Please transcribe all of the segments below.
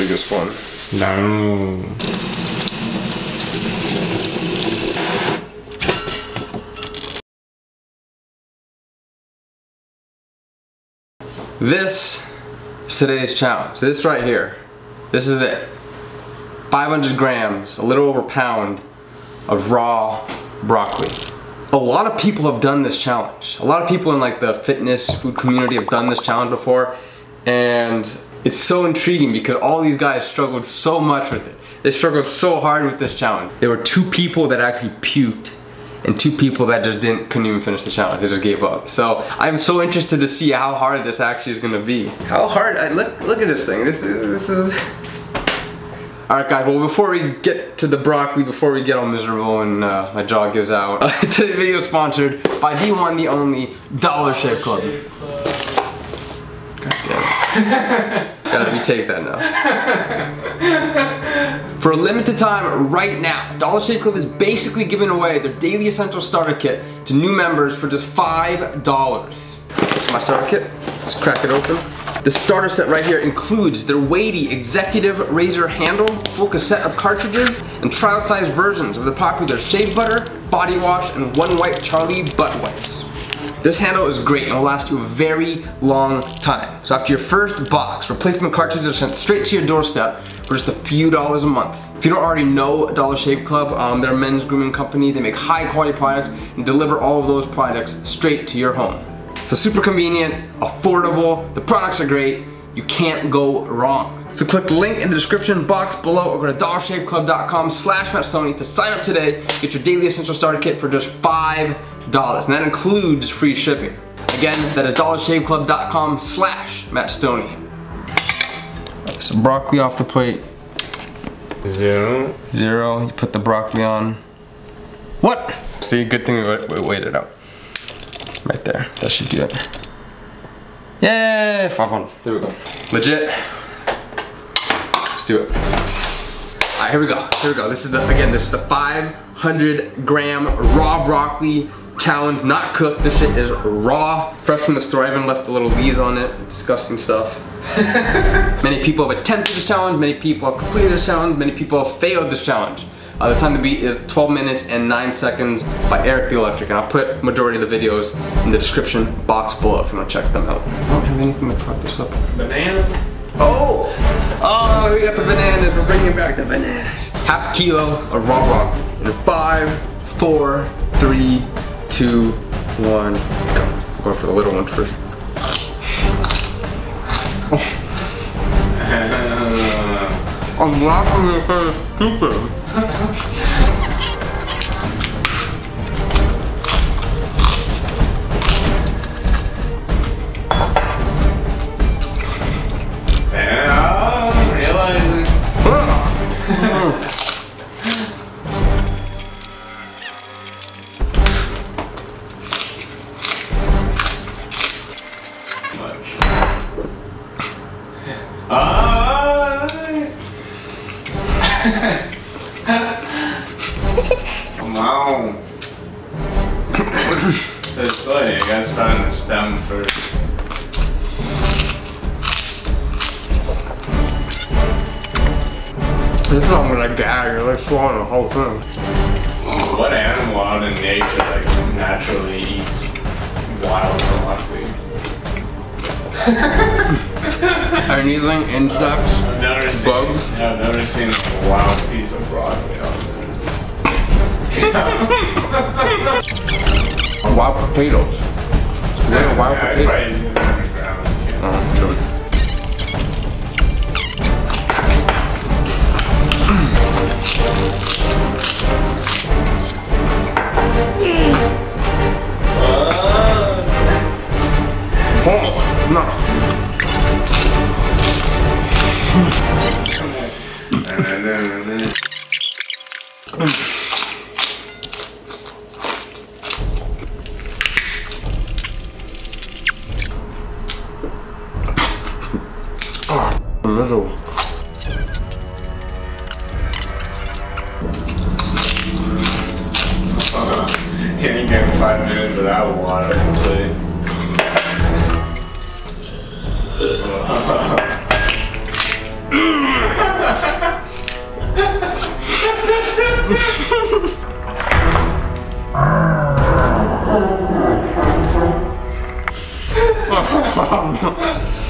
biggest one. No. This is today's challenge. This right here. This is it. 500 grams, a little over a pound of raw broccoli. A lot of people have done this challenge. A lot of people in like the fitness food community have done this challenge before and it's so intriguing because all these guys struggled so much with it. They struggled so hard with this challenge. There were two people that actually puked and two people that just didn't couldn't even finish the challenge. They just gave up. So I'm so interested to see how hard this actually is gonna be. How hard? I, look look at this thing. This this is. All right, guys. Well, before we get to the broccoli, before we get all miserable and uh, my jaw gives out, today's video is sponsored by the one, the only Dollar Shave Club. Gotta retake that now. For a limited time right now, Dollar Shave Club is basically giving away their Daily Essential Starter Kit to new members for just $5. This is my starter kit. Let's crack it open. The starter set right here includes their weighty executive razor handle, full cassette of cartridges, and trial size versions of the popular shave butter, body wash, and one wipe Charlie butt wipes. This handle is great and will last you a very long time. So after your first box, replacement cartridges are sent straight to your doorstep for just a few dollars a month. If you don't already know Dollar Shave Club, um, they're a men's grooming company. They make high quality products and deliver all of those products straight to your home. So super convenient, affordable, the products are great, you can't go wrong. So click the link in the description box below or go to dollarshaveclub.com slash to sign up today, get your daily essential starter kit for just $5. And that includes free shipping. Again, that is dollarshaveclub.com slash mattstonie. Some broccoli off the plate. Zero. Zero, you put the broccoli on. What? See, good thing we waited out. Right there, that should do it. Yay, 500, there we go. Legit. Let's do it. All right, here we go, here we go. This is the, again, this is the 500 gram raw broccoli challenge, not cooked. This shit is raw, fresh from the store. I even left the little leaves on it, disgusting stuff. many people have attempted this challenge, many people have completed this challenge, many people have failed this challenge. Uh, the time to beat is 12 minutes and 9 seconds by Erik the Electric, and I'll put majority of the videos in the description box below if you want to check them out. I don't have anything to prop this up. Banana. Oh! Oh, we got the bananas. We're bringing back the bananas. Half a kilo of raw broccoli. In five, four, three, two, one, go. I'm going for the little one first. Oh. I'm laughing because it's stupid. wow. It's funny, I got started to stem first. This is I'm gonna gag. You're like swallowing the whole thing. What animal out in nature like naturally eats wild broccoli? Anything, insects, never seen, Bugs? Yeah, I've never seen a wild piece of broccoli out there. wild potatoes. Yeah, wild yeah, I'd potatoes. probably use it on the ground. Yeah. Oh, leżał. You ain't five minutes of water, please.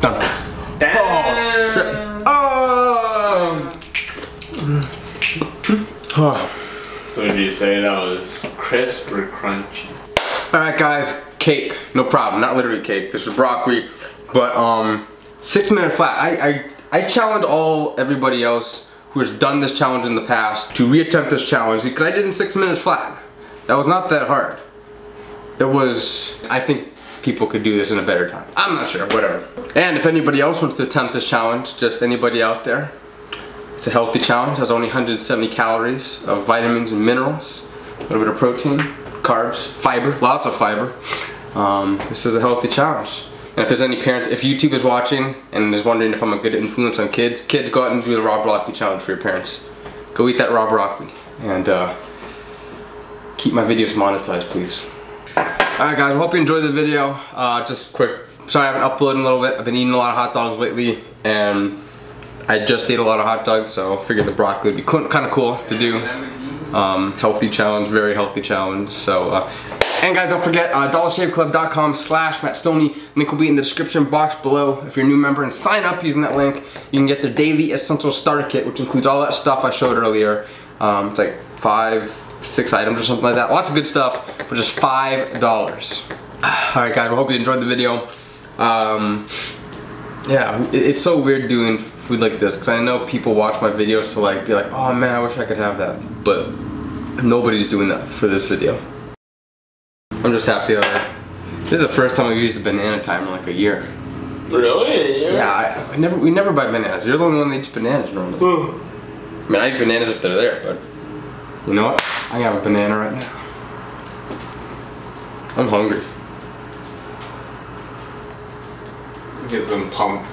Done. Oh, shit. Oh. Oh. So did you say that was crisp or crunchy? Alright guys, cake. No problem. Not literally cake. This is broccoli. But um six minute flat. I I, I challenge all everybody else who has done this challenge in the past to reattempt this challenge because I did in six minutes flat. That was not that hard. It was I think people could do this in a better time. I'm not sure, whatever. And if anybody else wants to attempt this challenge, just anybody out there, it's a healthy challenge, has only 170 calories of vitamins and minerals, a little bit of protein, carbs, fiber, lots of fiber. Um, this is a healthy challenge. And if there's any parent, if YouTube is watching and is wondering if I'm a good influence on kids, kids go out and do the raw broccoli challenge for your parents. Go eat that raw broccoli and uh, keep my videos monetized, please. Alright guys, I hope you enjoyed the video. Uh, just quick, sorry I haven't uploaded in a little bit. I've been eating a lot of hot dogs lately and I just ate a lot of hot dogs so I figured the broccoli would be kind of cool to do. Um, healthy challenge, very healthy challenge. So, uh, and guys, don't forget uh, dollarshaveclub.com slash Matt Stonie. Link will be in the description box below if you're a new member and sign up using that link. You can get their daily essential starter kit, which includes all that stuff I showed earlier. Um, it's like five, six items or something like that. Lots of good stuff for just five dollars. All right, guys. I hope you enjoyed the video. Um, yeah, it's so weird doing food like this because I know people watch my videos to like be like, oh man, I wish I could have that, but nobody's doing that for this video. I'm just happy. I, this is the first time I've used the banana timer in like a year. Really? Yeah, I, I never we never buy bananas. You're the only one that eats bananas normally. I mean, I eat bananas if they're there, but you know what? I have a banana right now. I'm hungry. Get some pump